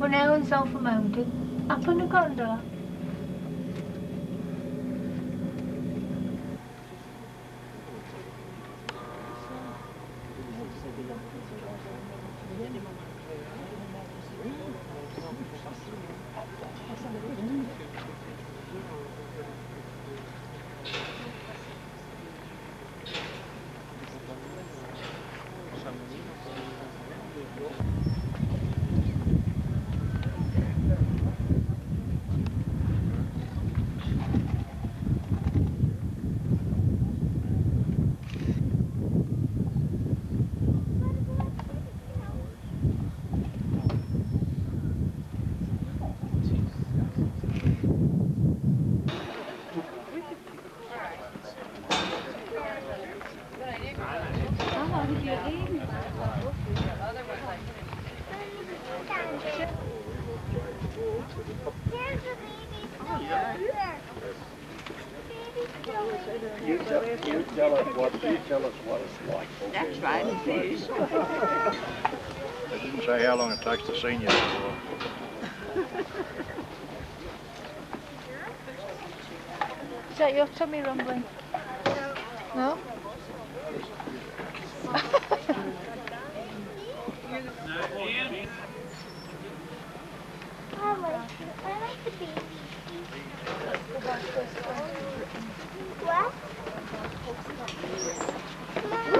We're now in Sulphur Mountain, up on the gondola. You tell, you tell us what, you tell us what it's like. That's right, it is. They didn't say how long it takes to senior. before. Is that your tummy rumbling? No. I like. I like the baby. What? Mom.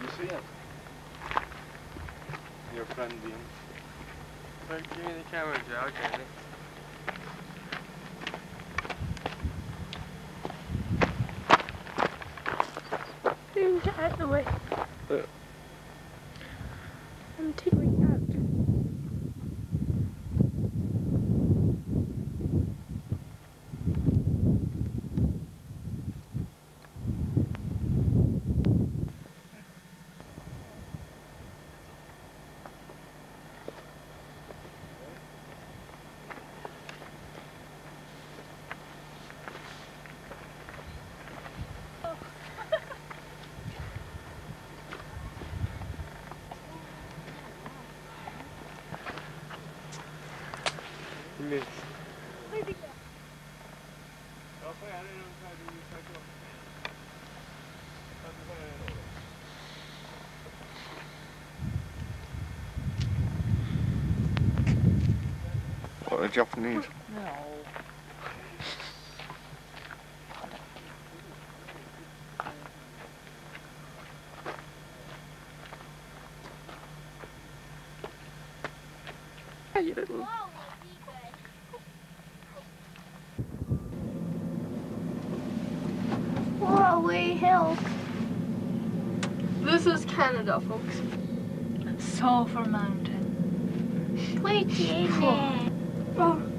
You see him? Give me the camera, Joe get it. Ooh, get out of the way. Yeah. I'm tickling out. Miss. What, the Japanese? No. Hey, you little. What a hill. This is Canada, folks. Sulphur Mountain. Pretty, isn't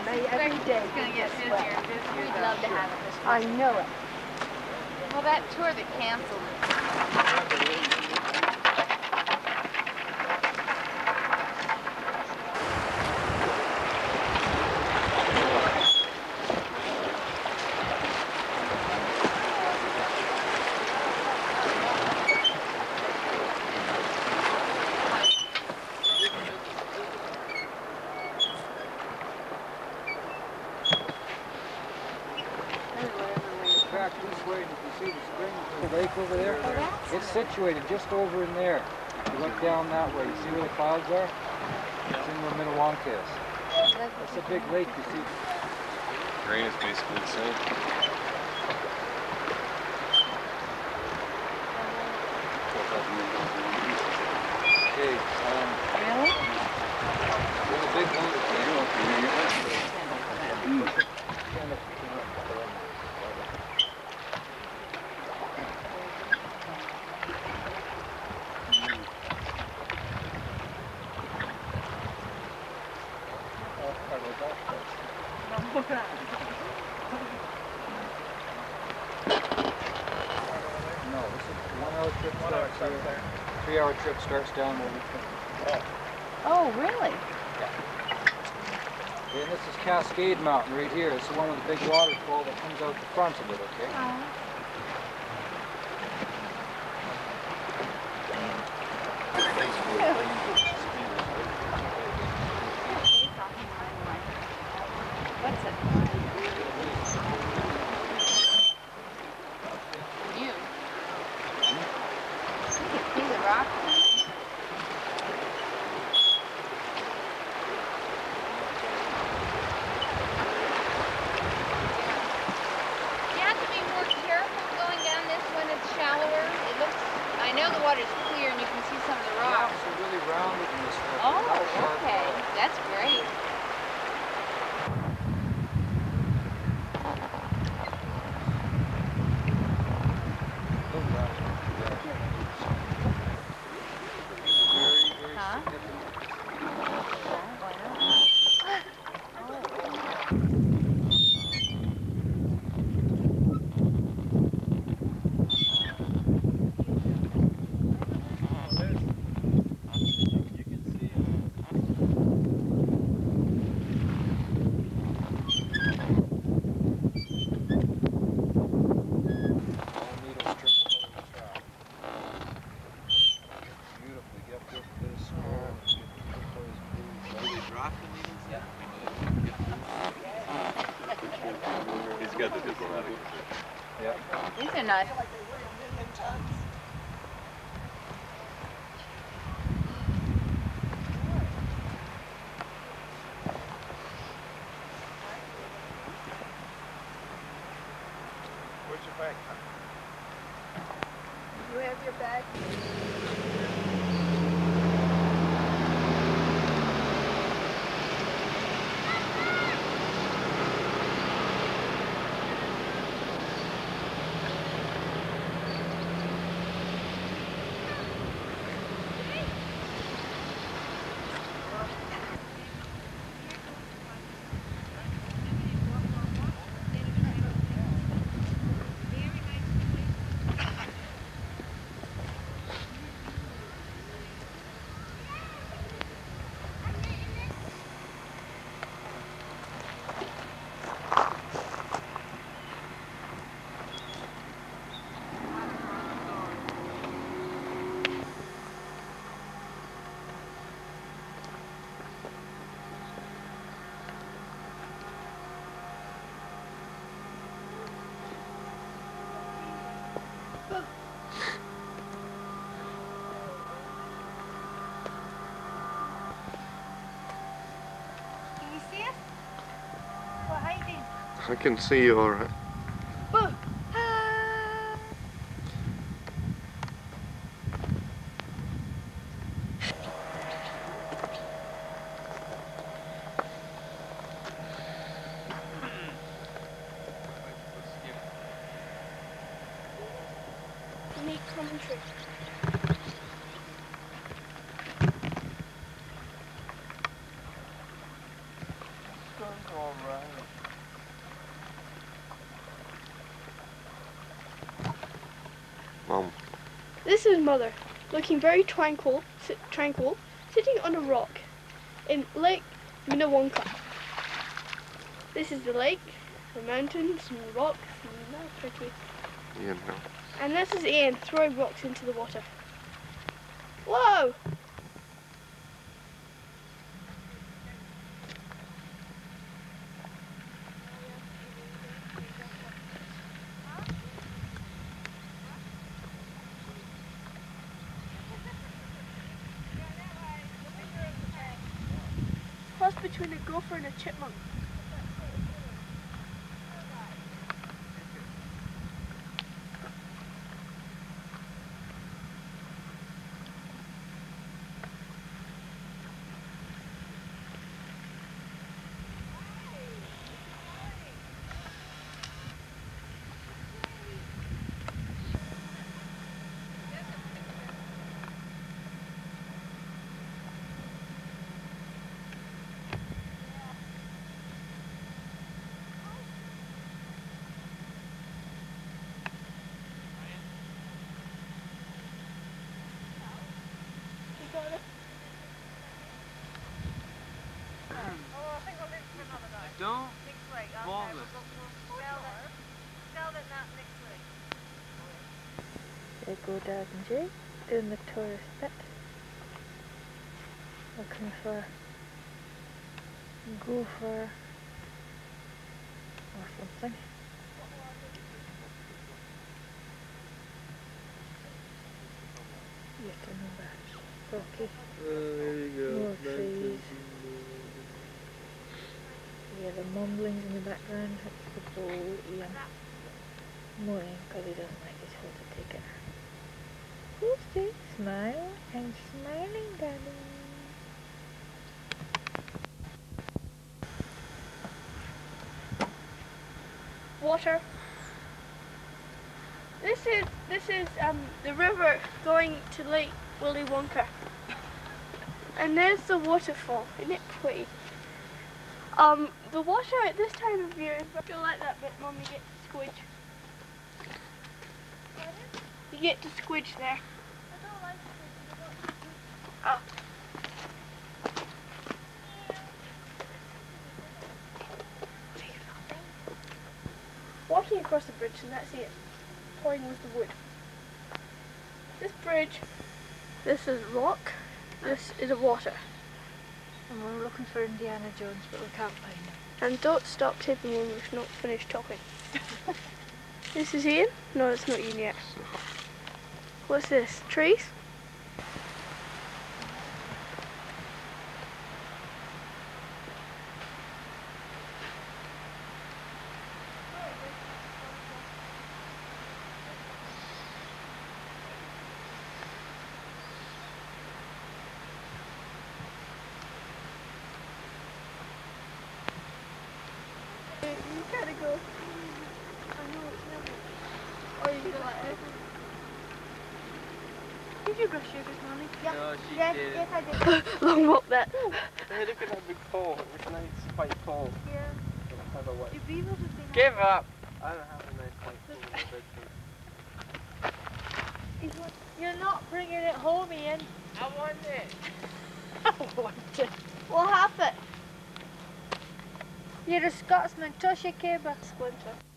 good omen, and may every day It's gonna get busier and busier. We'd love to have it this I know it. Well, that tour that canceled. Back this way, and if you see the spring, the lake over there, it's situated just over in there. If You look down that way, you see where the clouds are? It's in where Minnewanka is. That's a big lake you see. Rain is basically the same. Okay, um, Really? there's a big one. No, this is one hour trip starts here. Three hour trip starts down where we come. Oh, really? Okay, and this is Cascade Mountain right here. It's the one with the big waterfall that comes out the front of it, okay? What's These are nice. I can see you alright. This is Mother, looking very tranquil, sit, tranquil, sitting on a rock in Lake Minnewanka. This is the lake, the mountains, and the rocks, and that's pretty. you know. And this is Ian throwing rocks into the water. Whoa! Cross between a gopher and a chipmunk. You got it? Don't bother. They go down J, doing the tourist bit. Looking for gopher or something. Yet another rocky oh, there you More trees. Yeah, the mumblings in the background. That's the bull Ian. Morning, because he doesn't like his hold to take it. Smile. I'm smiling, darling. water. This is this is um the river going to Lake Willy Wonka. And there's the waterfall. Isn't it pretty? Um, the water at this time of year is you like that bit, Mum, you get to squidge. You get to squidge there. Oh. Walking across the bridge and that's it. Playing with the wood. This bridge, this is rock, this is water. And we're looking for Indiana Jones but we can't find him. And don't stop tipping when we've not finished talking. this is Ian? No, it's not Ian yet. What's this? Trees? quite tall. Have a? Give up. I don't have a nice quite You're not bringing it home, Ian. I want it. I want it. We'll have it. You're a Scotsman, tush your caber. Splinter.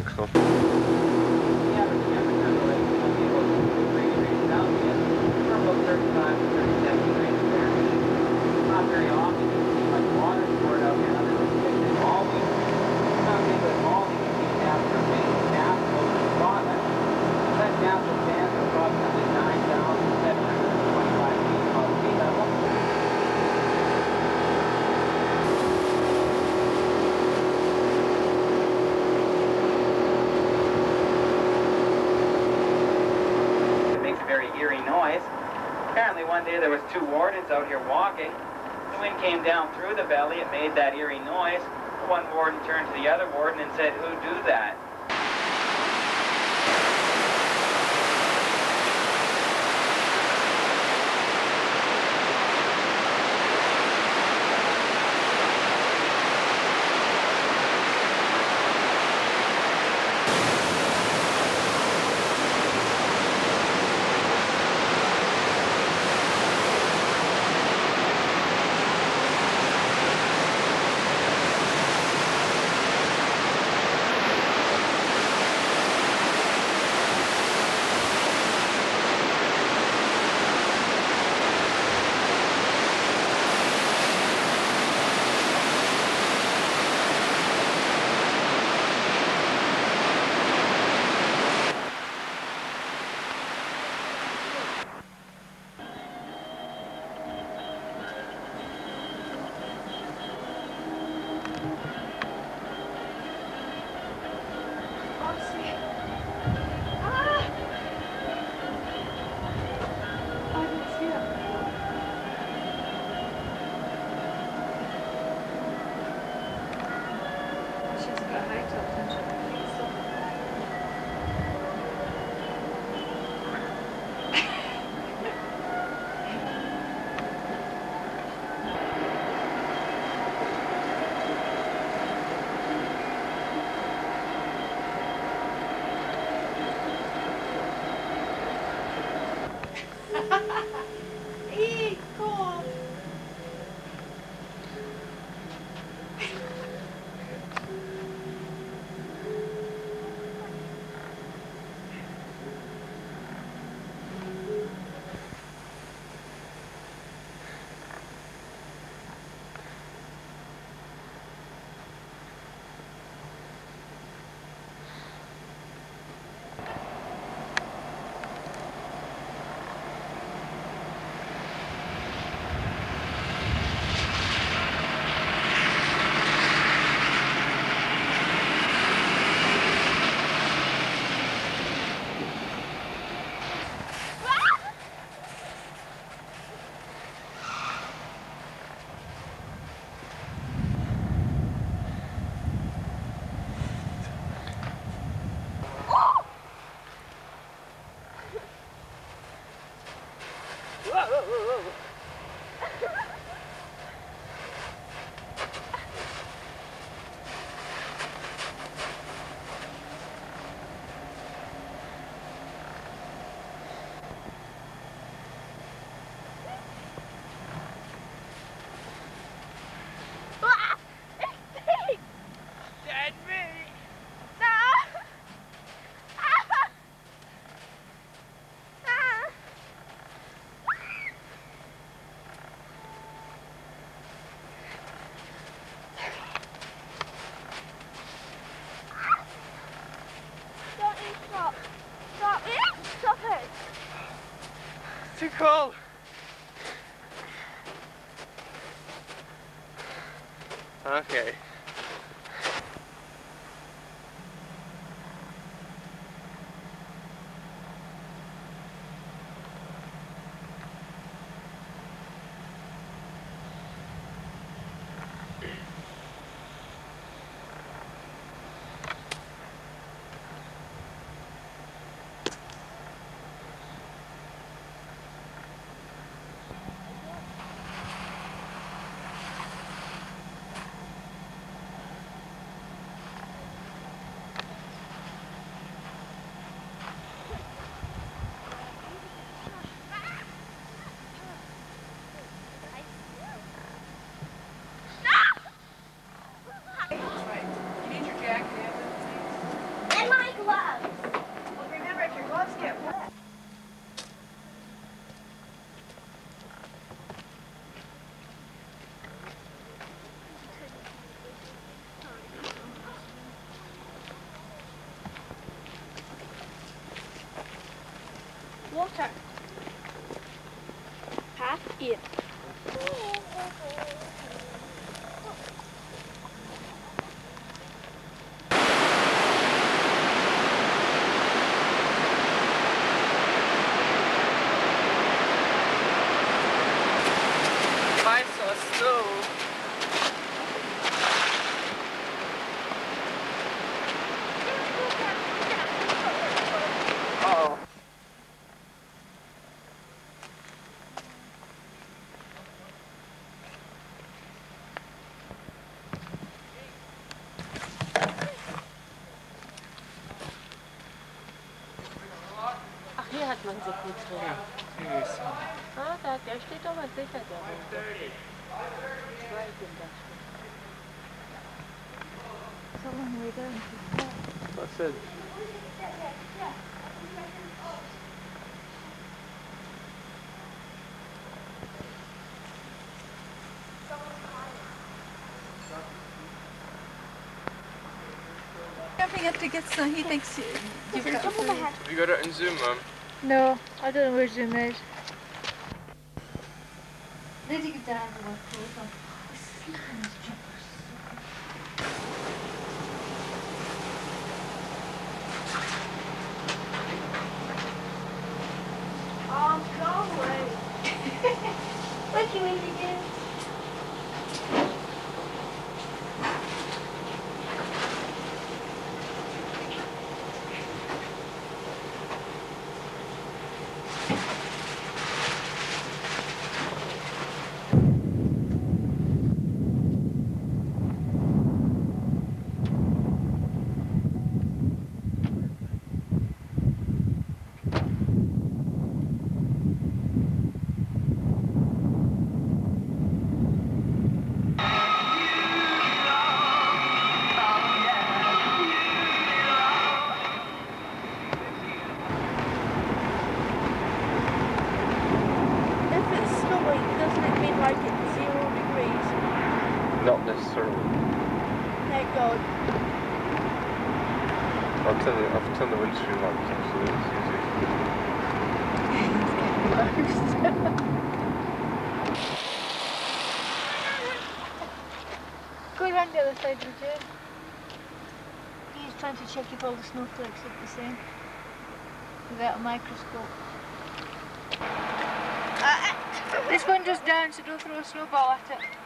Microsoft. There was two wardens out here walking. The wind came down through the valley. It made that eerie noise. One warden turned to the other Don't man so gut drin. Ah, da, der steht aber sicher, der Rote. Ich weiß da So long way down to. That's it. Jumping up to get some, he thinks you- you've got food. Have you got it in Zoom, Mum? No, I don't know where Zoom is. Lizzie get down to work clothes on. Oh, go away. Look, you mean again. If it's snowing, doesn't it mean like it's zero degrees? Not necessarily. Thank God. I'll turn the, I've turned the windscreen lamps off so it's easy. Go around the other side, would you? He's trying to check if all the snowflakes look the same. Without a microscope. Uh, uh, this one just down, so don't throw a snowball at it.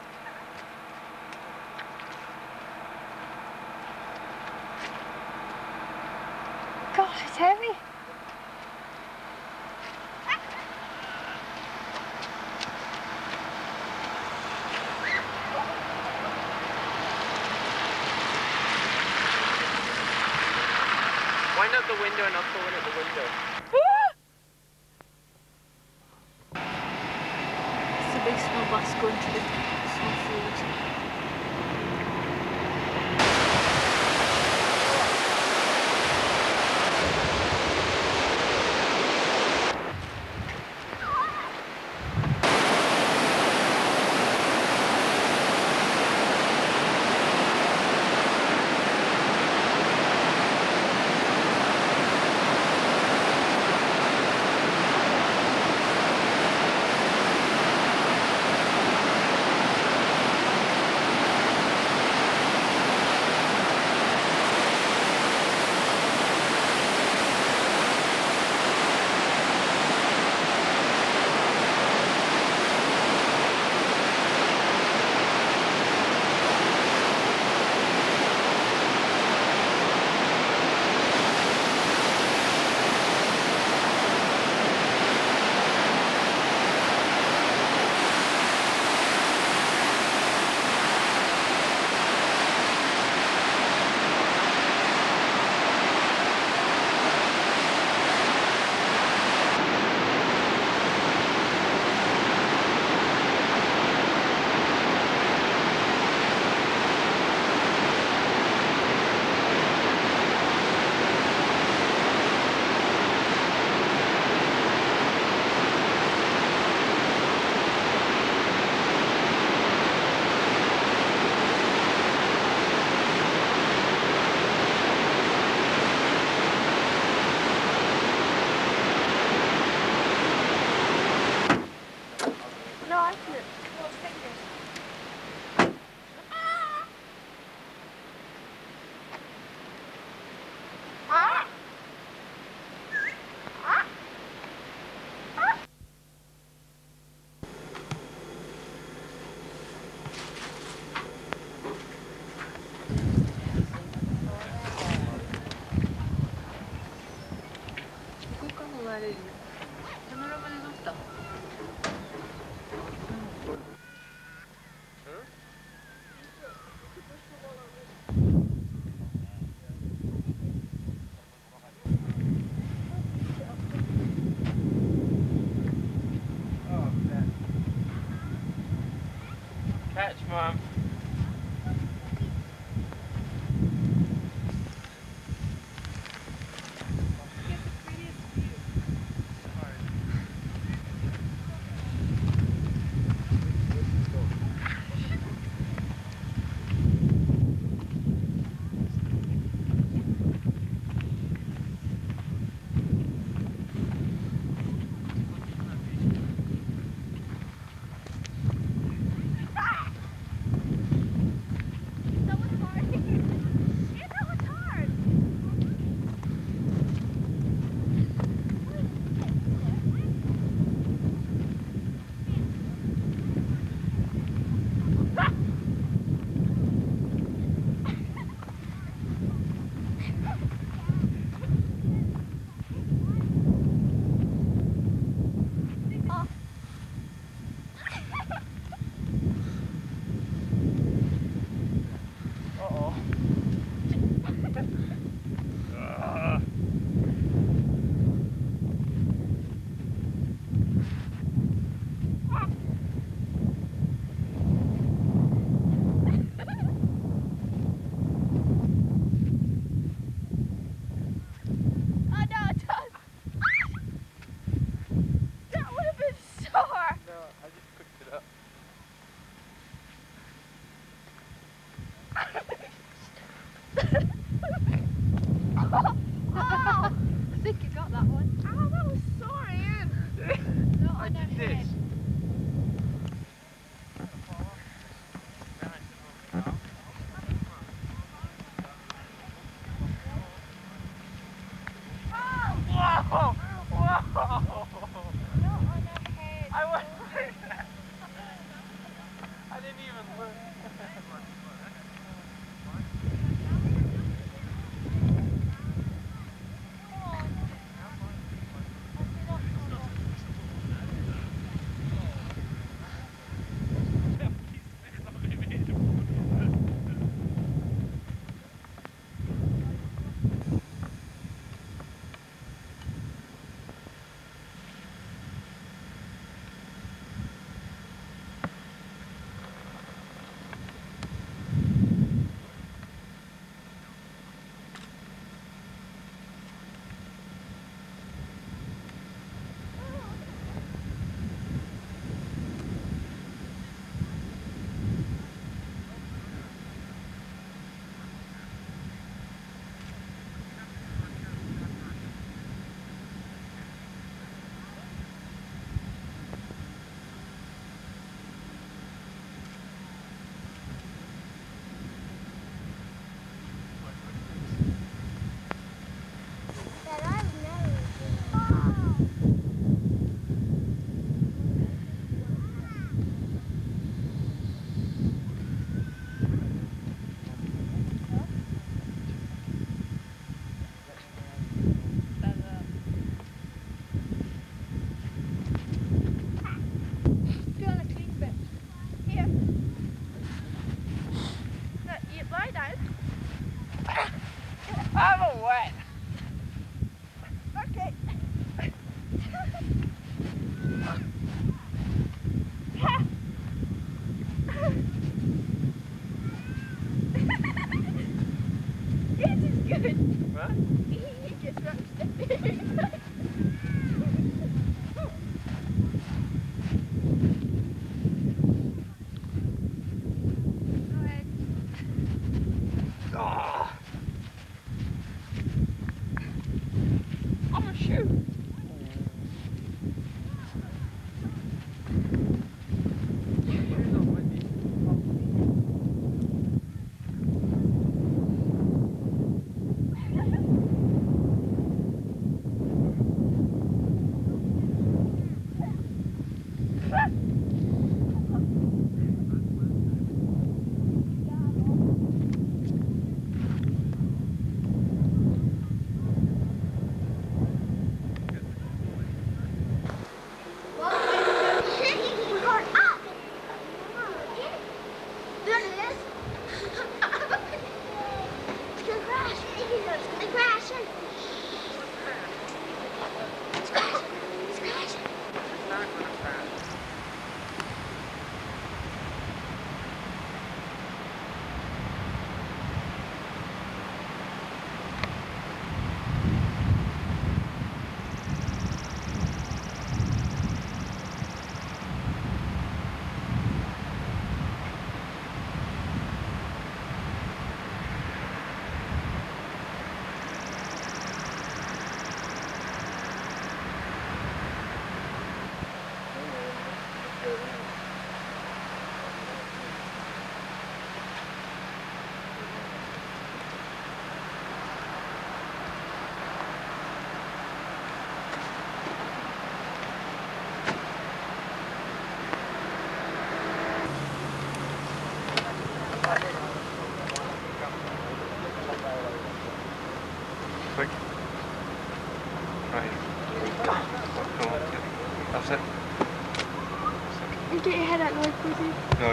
вам.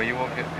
You won't get.